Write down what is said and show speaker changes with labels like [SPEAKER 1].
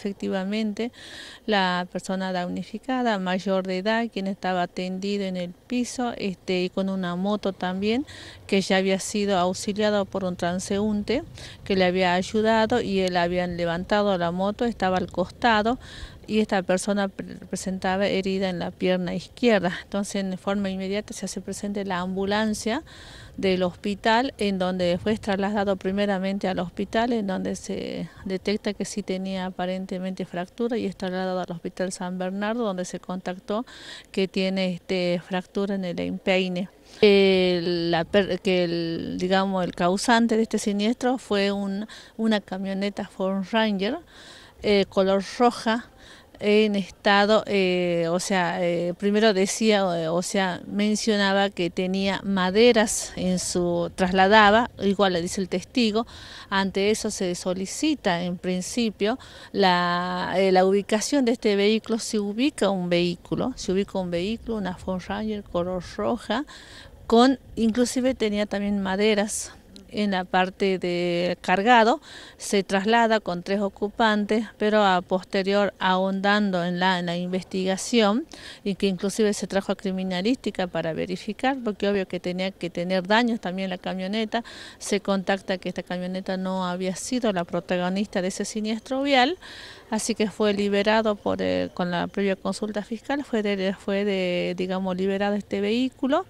[SPEAKER 1] efectivamente la persona damnificada, mayor de edad, quien estaba tendido en el piso este, y con una moto también, que ya había sido auxiliado por un transeúnte que le había ayudado y él había levantado la moto, estaba al costado y esta persona presentaba herida en la pierna izquierda. Entonces, en forma inmediata se hace presente la ambulancia del hospital, en donde fue trasladado primeramente al hospital, en donde se detecta que sí tenía aparentemente fractura y es trasladado al hospital San Bernardo, donde se contactó que tiene este, fractura en el empeine. la, que el, digamos, el causante de este siniestro fue un, una camioneta Ford Ranger eh, color roja en estado, eh, o sea, eh, primero decía, o sea, mencionaba que tenía maderas en su, trasladaba, igual le dice el testigo, ante eso se solicita en principio la, eh, la ubicación de este vehículo, se ubica un vehículo, se ubica un vehículo, una Ford Ranger color roja, con, inclusive tenía también maderas en la parte de cargado, se traslada con tres ocupantes, pero a posterior ahondando en la, investigación y que inclusive se trajo a criminalística para verificar, porque obvio que tenía que tener daños también la camioneta, se contacta que esta camioneta no había sido la protagonista de ese siniestro vial, así que fue liberado por con la previa consulta fiscal, fue de, fue de digamos liberado este vehículo.